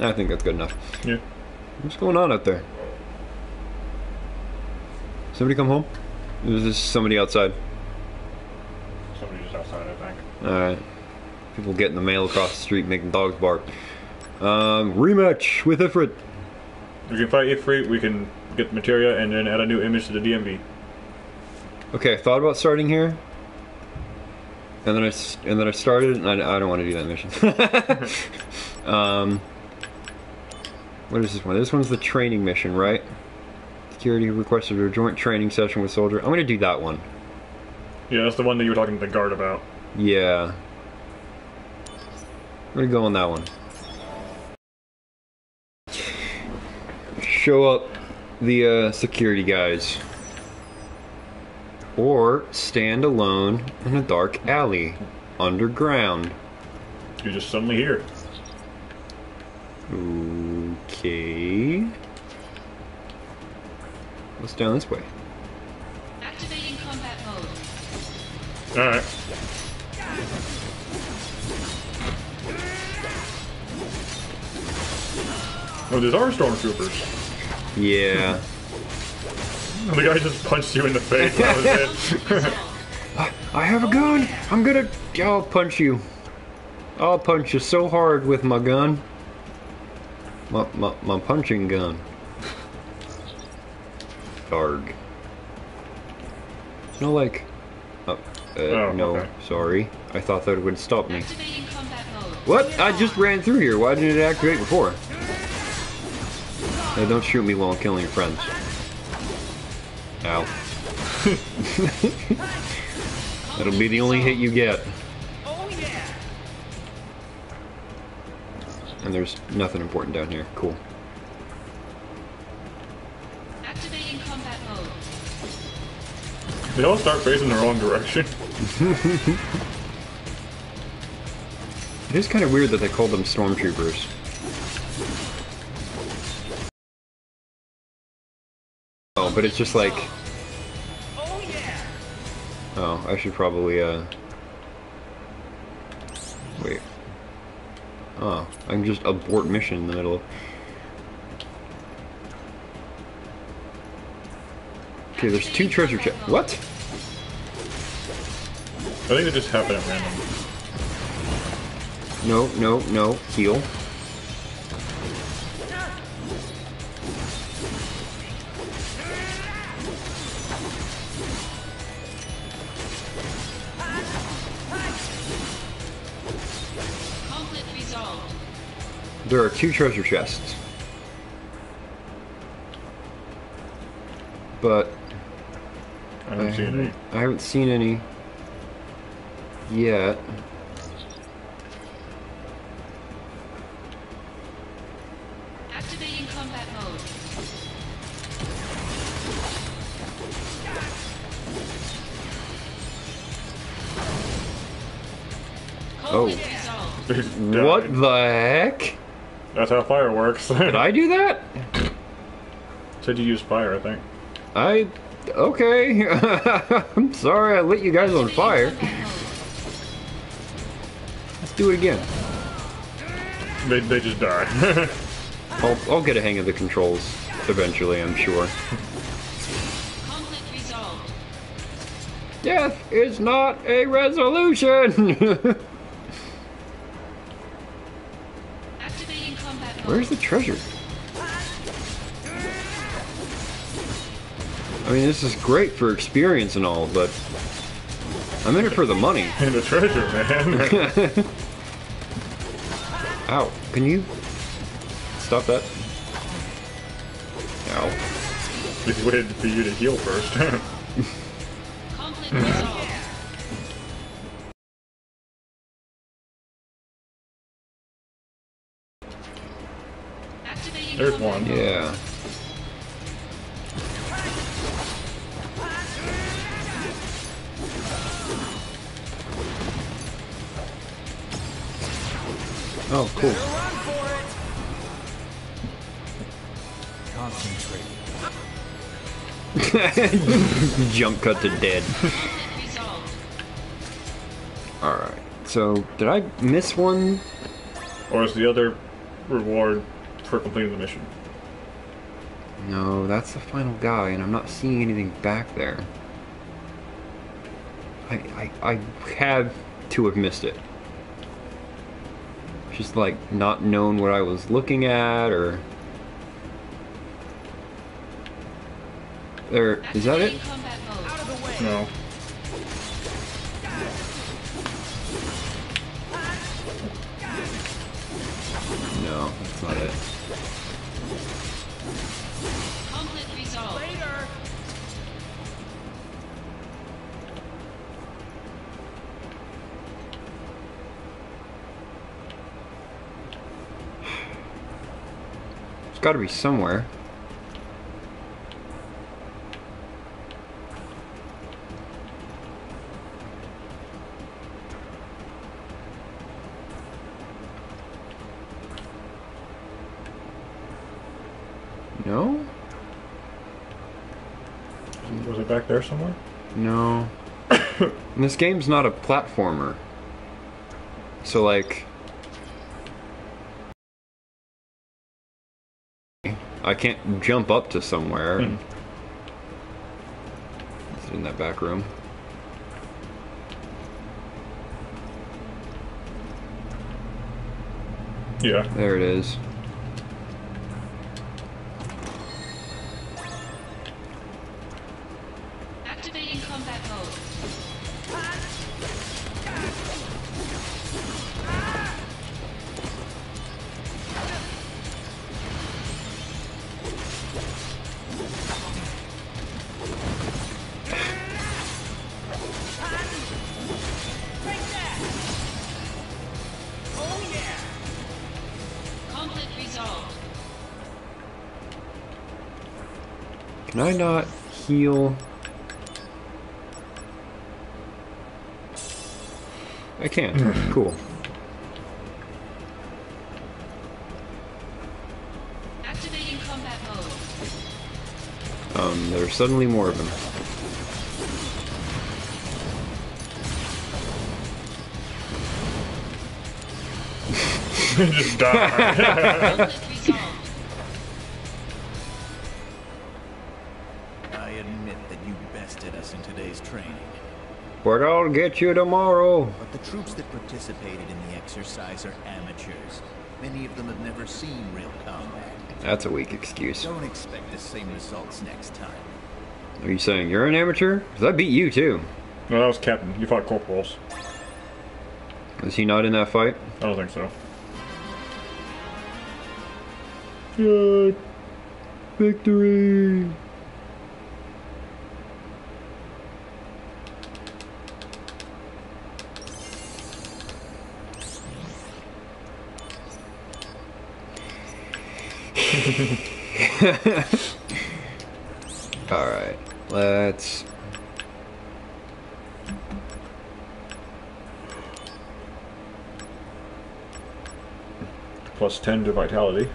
I think that's good enough. Yeah. What's going on out there? Somebody come home? Or is this somebody outside? Somebody just outside, I think. Alright. People getting the mail across the street making dogs bark. Um, rematch with Ifrit. We can fight Ifrit, we can get the materia, and then add a new image to the DMV. Okay, I thought about starting here. And then I, s- and then I started, and I, I don't want to do that mission. um, what is this one? This one's the training mission, right? Security requested a joint training session with soldier. I'm gonna do that one. Yeah, that's the one that you were talking to the guard about. Yeah. I'm gonna go on that one. Show up the uh, security guys. Or stand alone in a dark alley, underground. You're just suddenly here. Okay. What's down this way? Activating combat mode. Alright. Oh, there's our stormtroopers. Yeah. The guy just punched you in the face. That was it. I have a gun. I'm gonna. I'll punch you. I'll punch you so hard with my gun. My my, my punching gun. Darg. No, like. Uh, uh, Oh, no, okay. sorry. I thought that would stop me. Activating combat mode. What? I just ran through here. Why didn't it activate before? Hey, don't shoot me while I'm killing your friends. Ow. That'll be the only hit you get. And there's nothing important down here. Cool. Activating combat mode. They all start facing the wrong direction. It is kind of weird that they call them stormtroopers. Oh, but it's just like. Oh, I should probably, uh. Wait. Oh, I can just abort mission in the middle. Of Okay, there's two treasure chests. What? I think it just happened at random. No, no, no. Heal. There are two treasure chests. But I haven't seen any. I haven't seen any yet. Activating combat mode. Oh. Conflict resolved. They just died. What the heck? That's how fire works. Did I do that? Said you use fire, I think. I. Okay. I'm sorry I lit you guys on fire. Let's do it again. They, they just die. I'll, I'll get a hang of the controls eventually, I'm sure. Death is not a resolution! Where's the treasure? I mean, this is great for experience and all, but I'm in it for the money. and the treasure, man. Ow. Can you stop that? Ow. Just waited for you to heal first. One. Yeah. Oh, cool. Jump cut to dead. Alright. So, did I miss one? or is the other reward for completing the mission. No, that's the final guy, and I'm not seeing anything back there. I, I, I had to have missed it. Just like not known what I was looking at, or. There, is that it? Activating combat mode. No. No, that's not it. Got to be somewhere. No? Was it back there somewhere? No. This game's not a platformer. So, like. I can't jump up to somewhere. Hmm. It in that back room? Yeah. There it is. Heal? I can't. cool. Activating combat mode. Um, there's suddenly more of them. Just die. But I'll get you tomorrow. But the troops that participated in the exercise are amateurs. Many of them have never seen real combat. That's a weak excuse. Don't expect the same results next time. Are you saying you're an amateur? 'Cause I beat you too. no, that was Captain. You fought corporals. Is he not in that fight? I don't think so. Yay. Victory! Alright, let's. Plus 10 to vitality.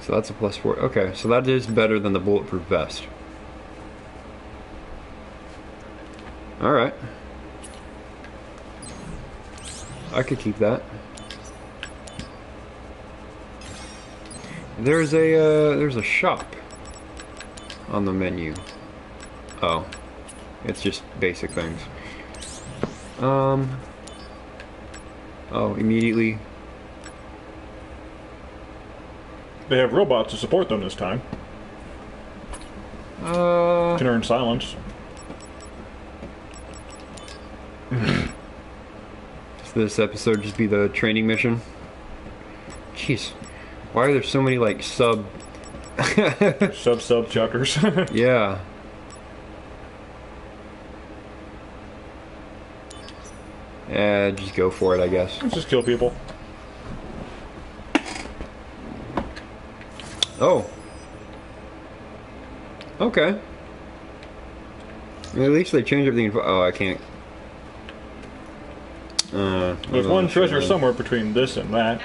So that's a plus four. Okay, so that is better than the bulletproof vest. Alright. I could keep that. There's a uh, there's a shop on the menu. Oh, it's just basic things. Um. Oh, immediately. They have robots to support them this time. Uh. Can earn silence. This episode just be the training mission? Jeez, why are there so many like sub? Sub sub chapters. Yeah. Yeah, just go for it, I guess. Just kill people. Oh. Okay. At least they changed everything. Oh, I can't. Uh, There's one treasure somewhere between this and that.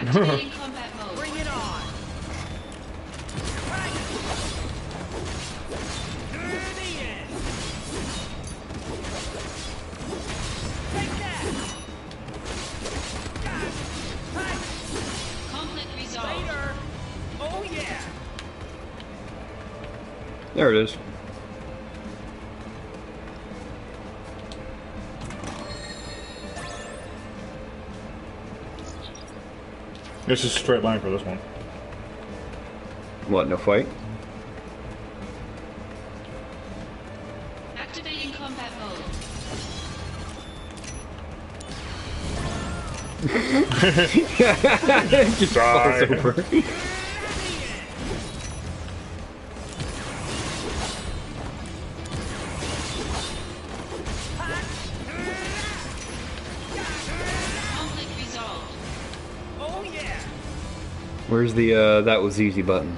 This is a straight line for this one. What, no fight? Activating combat mode. Just falls Die. over. Where's the uh, that was easy button?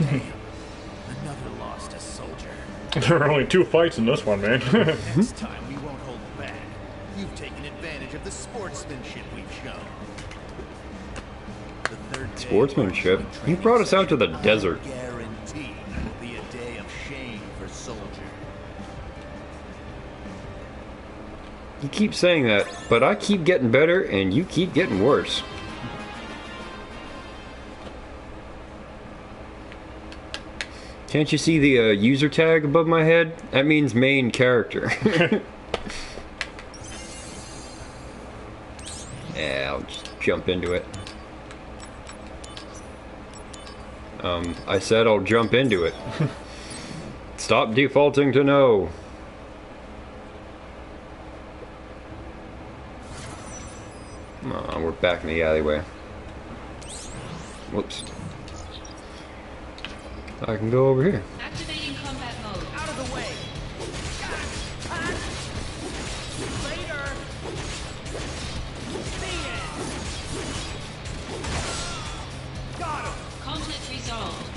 Another loss to soldier. There are only two fights in this one, man. Next time we won't hold back. You've taken advantage of the sportsmanship we've shown. The third day Sportsmanship? of our He brought us out to the training desert. Guarantee will be a day of shame for soldier. You keep saying that, but I keep getting better and you keep getting worse. Can't you see the uh, user tag above my head? That means main character. yeah, I'll just jump into it. Um, I said I'll jump into it. Stop defaulting to no. Aw, we're back in the alleyway. Whoops. I can go over here. Activating combat mode. Out of the way! Later! Got him! Conflict resolved.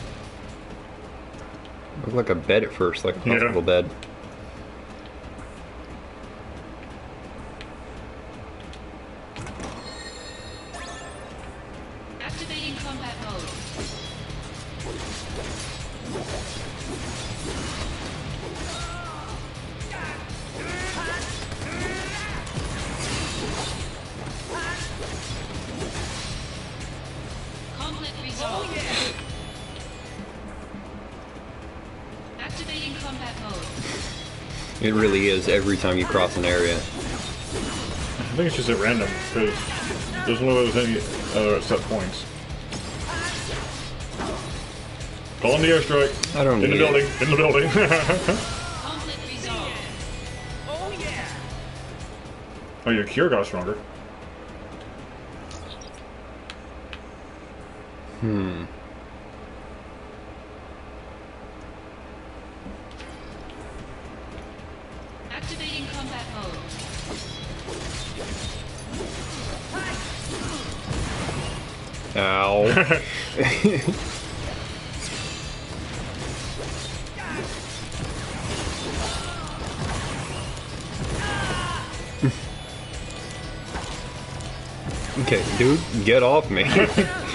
Looked like a bed at first, like a Yeah. bed. It really is every time you cross an area. I think it's just at random, because there's no other any other set points. Call in the airstrike. I don't In the building. it. In the building. Oh yeah! oh, your cure got stronger. Hmm. okay, dude, get off me.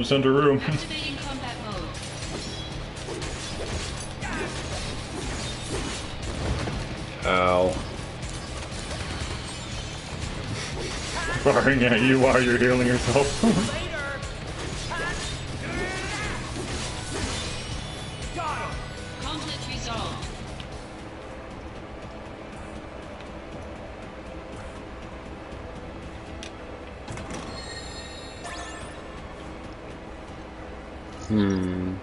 It's not in the center room. Activating combat mode. Ow. Firing at you while you're healing yourself. Later! Got him! Conflict resolved. Hmm.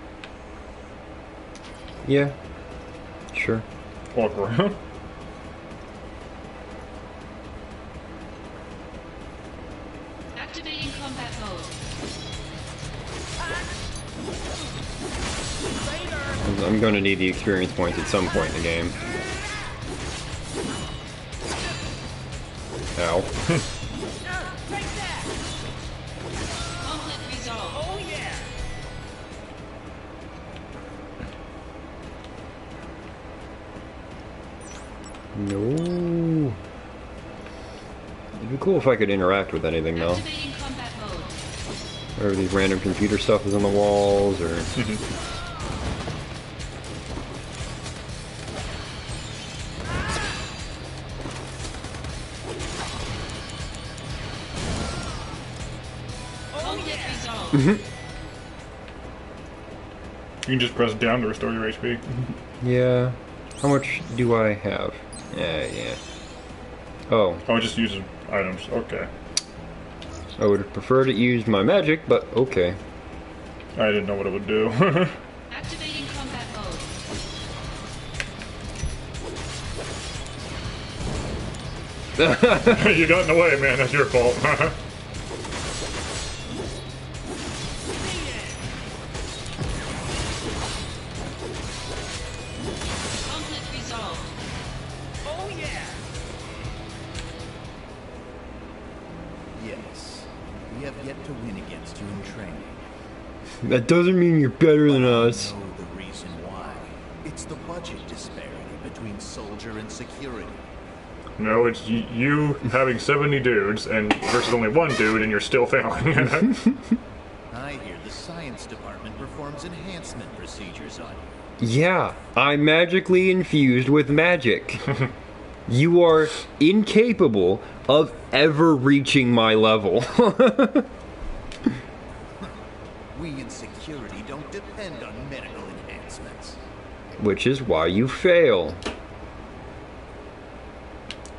Yeah. Sure. Walk around. Activating combat mode. I'm going to need the experience points at some point in the game. Ow. if I could interact with anything though. Activating combat. Whatever these random computer stuff is on the walls or. Conflict resolved. You can just press down to restore your HP. Yeah. How much do I have? Yeah, yeah. Oh, Oh, it just uses items. Okay. I would have prefer to use my magic, but okay. I didn't know what it would do. Activating combat mode. you got in the way, man. That's your fault. That doesn't mean you're better than us. the reason why. It's the budget disparity between soldier and security. no, it's y- you having 70 dudes and versus only one dude, and you're still failing. I hear the science department performs enhancement procedures on you. Yeah, I'm magically infused with magic. you are incapable of ever reaching my level. We in security don't depend on medical enhancements. Which is why you fail.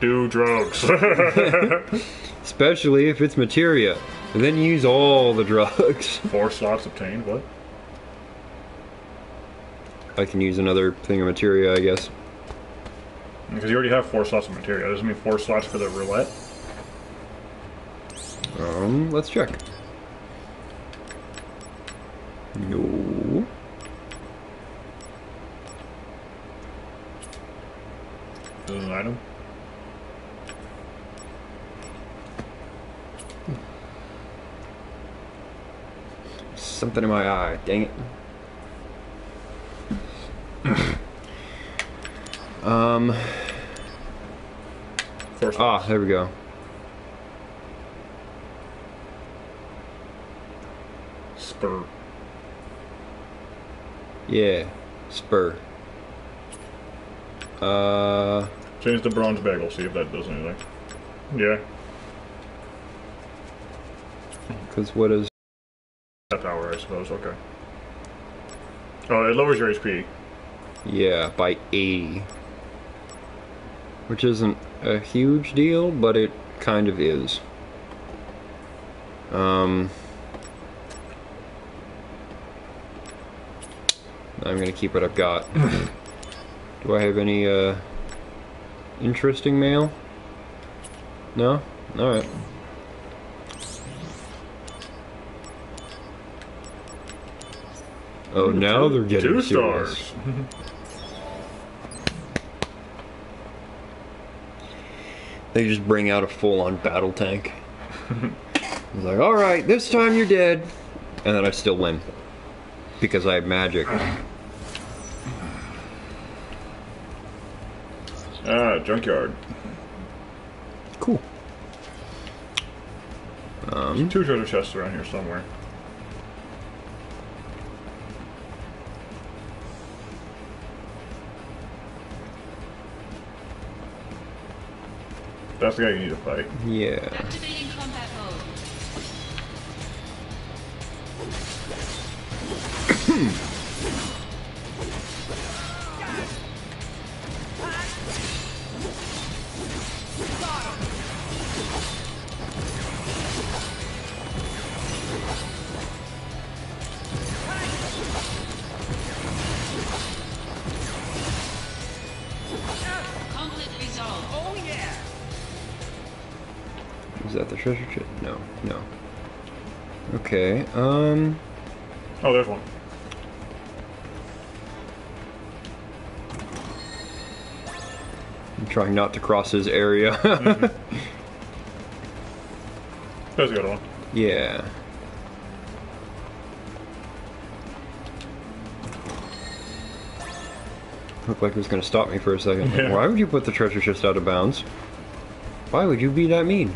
Do drugs. Especially if it's materia. And then use all the drugs. Four slots obtained. What? I can use another thing of materia, I guess. Because you already have four slots of materia. Doesn't mean four slots for the roulette. Um, let's check. No. This is an item. Something in my eye. Dang it. um. Ah, there we go. Spur. Yeah. Spur. Uh. Change the bronze bagel. See if that does anything. Yeah. Because what is. That power, I suppose. Okay. Oh, it lowers your HP. Yeah, by 80. Which isn't a huge deal, but it kind of is. Um. I'm gonna keep what I've got. Do I have any, uh. interesting mail? No? Alright. Oh, now they're getting Two serious. stars. They just bring out a full-on battle tank. it's like, all right, this time you're dead, and then I still win because I have magic. Ah, junkyard. Cool. There's two treasure chests around here somewhere. That's the guy you need to fight. Yeah. Treasure chest? No, no. Okay. Um. Oh, there's one. I'm trying not to cross his area. There's the other one. yeah. Looked like it was gonna stop me for a second. Yeah. Why would you put the treasure chest out of bounds? Why would you be that mean?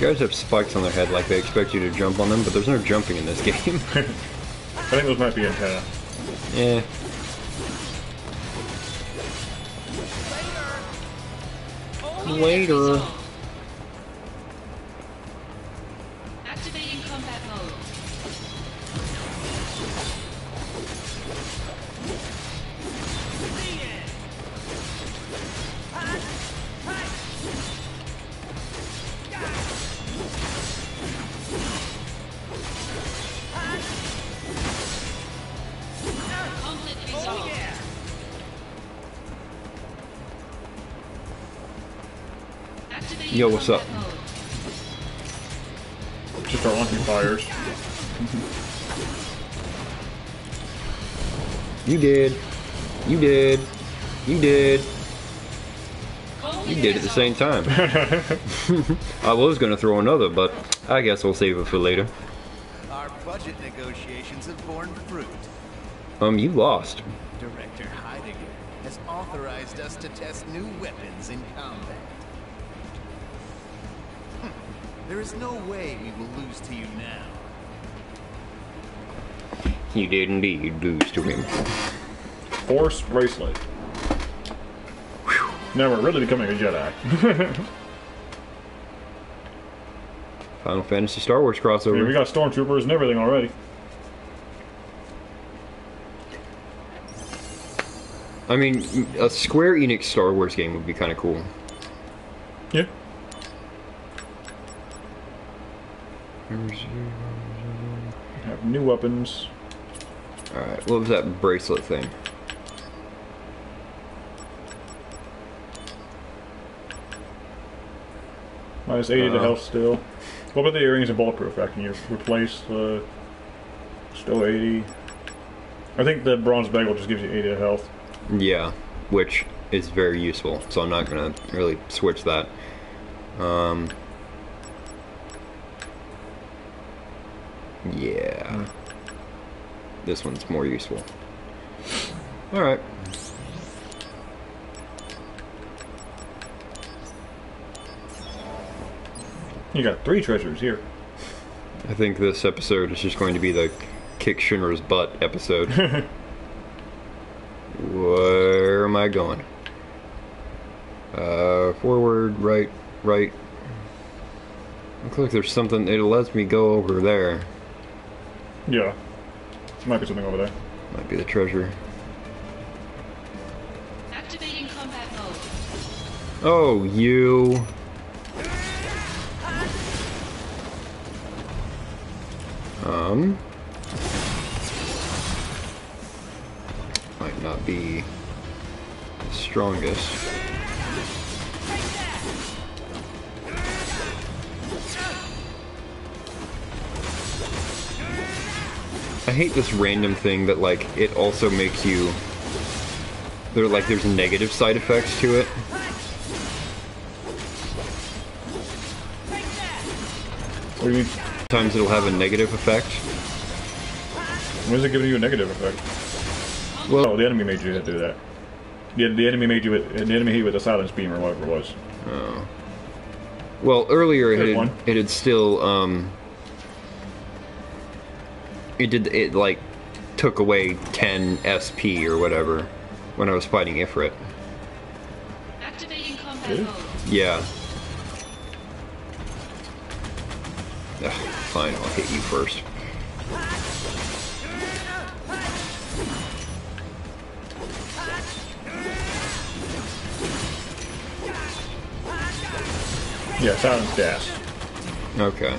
Guys have spikes on their head like they expect you to jump on them, but there's no jumping in this game. I think those might be antenna. yeah. Unit Later. You did. You did. You did. You did at the same time. I was gonna throw another, but I guess we'll save it for later. Our budget negotiations have borne fruit. Um, you lost. Director Heidegger has authorized us to test new weapons in combat. Hmm. There is no way we will lose to you now. You did indeed lose to him. Force bracelet. Now we're really becoming a Jedi. Final Fantasy Star Wars crossover. mean, we got stormtroopers and everything already. I mean, a Square Enix Star Wars game would be kind of cool. Yeah. Have new weapons. Alright, what was that bracelet thing? Minus 80 to Uh. health still. What about the earrings and bulletproof? I can you replace the still 80. I think the bronze bagel just gives you 80 to health. Yeah, which is very useful, so I'm not gonna really switch that. Um, yeah, this one's more useful. All right. You got three treasures here. I think this episode is just going to be the kick Shinra's butt episode. Where am I going? Uh, forward, right, right. Looks like there's something. It lets me go over there. Yeah. Might be something over there. Might be the treasure. Activating combat mode. Oh, you. Um. Might not be the strongest. I hate this random thing that like it also makes you there like there's negative side effects to it. What do you mean? Sometimes it'll have a negative effect. When is it giving you a negative effect? Well, Oh, the enemy made you do that. Yeah, the enemy made you with the enemy hit you with a silence beam or whatever it was. Oh. well, earlier it had, it had still um it did it like took away 10 SP or whatever when I was fighting Ifrit. Activating combat mode. Yeah. Ugh, fine, I'll hit you first. Yeah, silence gas. Okay.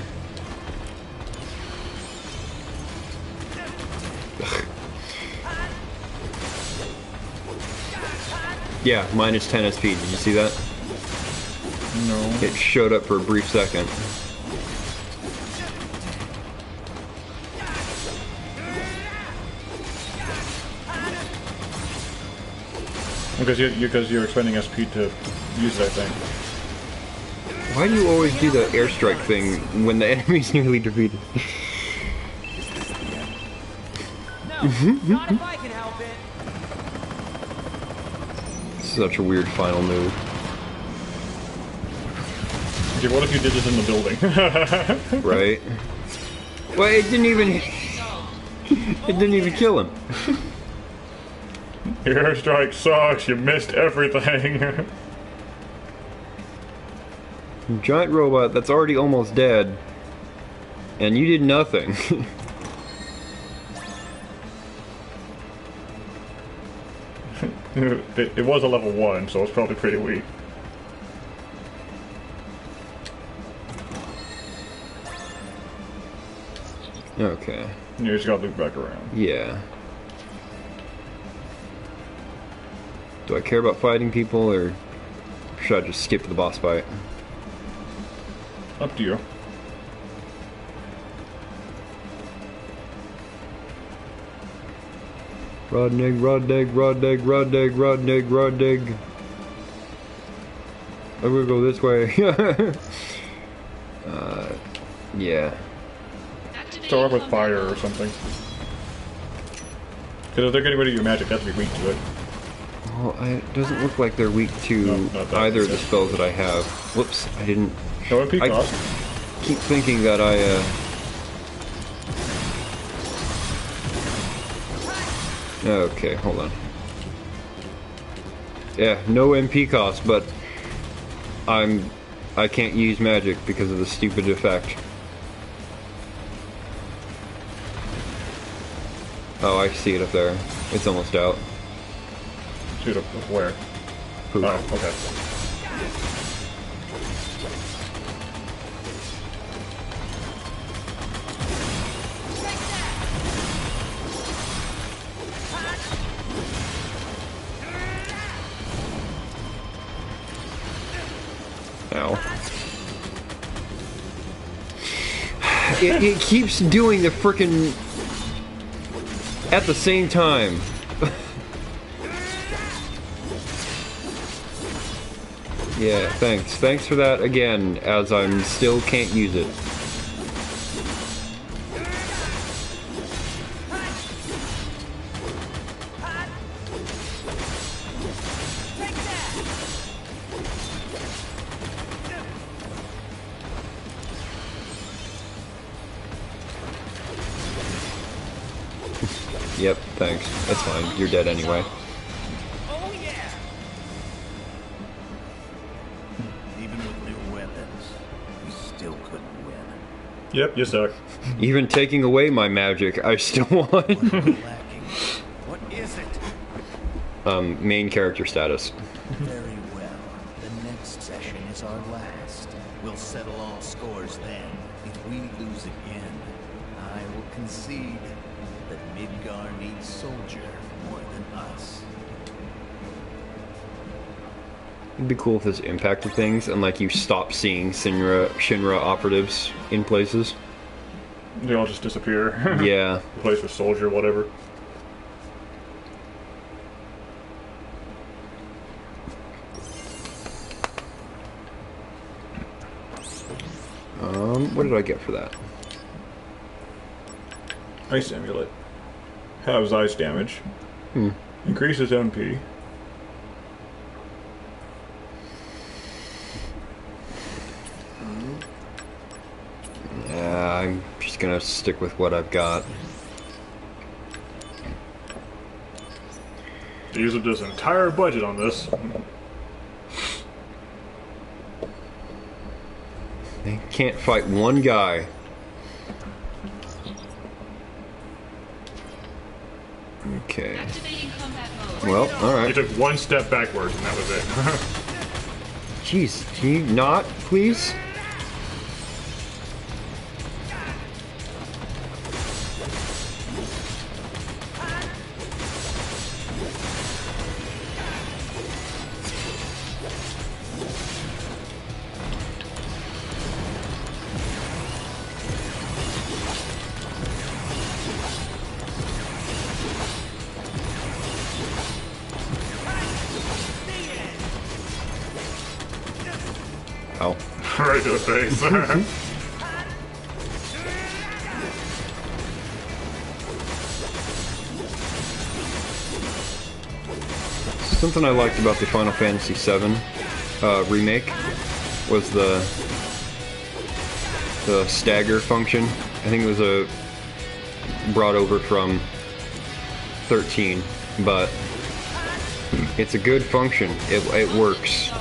Yeah, minus 10 SP. Did you see that? No. It showed up for a brief second. Because you're, because you're expending SP to use that thing. Why do you always do the airstrike thing when the enemy's nearly defeated? Not if I can help it. Such a weird final move. Okay, what if you did this in the building? Right? Well, it didn't even. It didn't even kill him. Your airstrike sucks. You missed everything. Giant robot that's already almost dead, and you did nothing. it, it was a level one, so it's probably pretty weak. okay. You just gotta loop back around. Yeah. Do I care about fighting people, or should I just skip the boss fight? Up to you. Rodnig, Rodnig, Rodnig, Rodnig, Rodnig, Rodnig. I'm gonna go this way. uh, yeah. Start with fire or something. Because if they're getting rid of your magic, that's be weak to it. Well, I, it doesn't look like they're weak to No, either of the spells that I have. Whoops, I didn't No I- cost. keep thinking that I, uh... Okay, hold on. Yeah, no MP cost, but I'm... I can't use magic because of the stupid effect. Oh, I see it up there. It's almost out. Shoot up where? Poof. Oh, okay. It, keeps doing the freaking at the same time. yeah, thanks. Thanks for that again, as I'm still can't use it. You're dead anyway. Oh yeah. Even with new weapons, we still couldn't win. Yep, you suck. Even taking away my magic, I still won. What are we lacking? What is it? um, main character status. Be cool if this impacted things and like you stop seeing Shinra Shinra operatives in places. They all just disappear. Yeah. Place with soldier, whatever. Um, what did I get for that? Ice amulet. Halves ice damage. Hmm. Increases MP. Yeah, I'm just gonna stick with what I've got. They used up this entire budget on this. They can't fight one guy. Okay. Well, alright. You took one step backwards and that was it. Jeez, can you not, please? Right to the face. Something I liked about the Final Fantasy VII uh, remake was the the stagger function. I think it was a brought over from 13, but it's a good function. It, it works.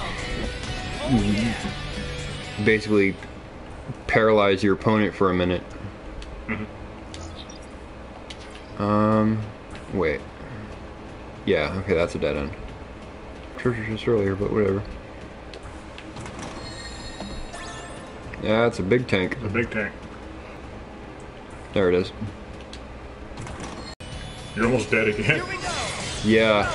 Basically, paralyze your opponent for a minute. Um, wait. Yeah, okay, that's a dead end. Church just earlier, but whatever. Yeah, it's a big tank. A big tank. There it is. You're almost dead again. Yeah.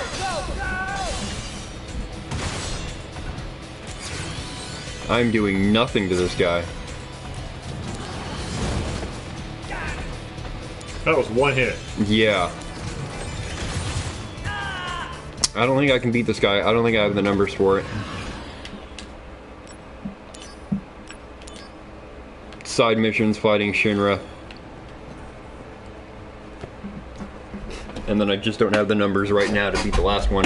I'm doing nothing to this guy. That was one hit. Yeah. I don't think I can beat this guy. I don't think I have the numbers for it. Side missions fighting Shinra. And then I just don't have the numbers right now to beat the last one.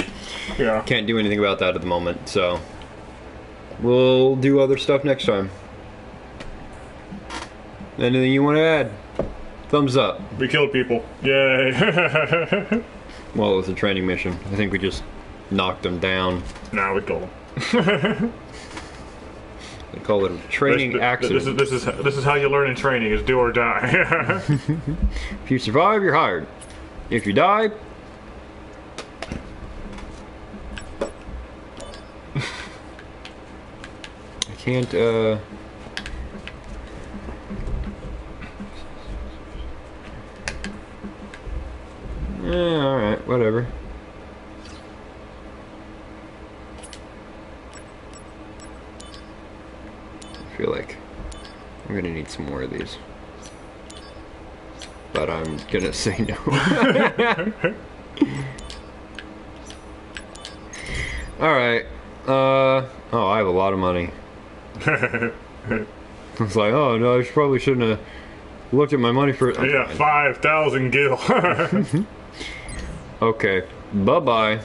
Yeah. Can't do anything about that at the moment, so we'll do other stuff next time. Anything you want to add? Thumbs up. We killed people. Yay. Well, it was a training mission. I think we just knocked them down. nah, we killed them. They call it a training this, accident. This is, this, is, this is how you learn in training, is do or die. If you survive, you're hired. If you die, can't. uh... Yeah, all right, whatever. I feel like I'm gonna need some more of these but I'm gonna say no. Alright. Uh oh, I have a lot of money. I was like, oh no, I probably shouldn't have looked at my money for yeah, 5,000 gil. Okay. Bye bye.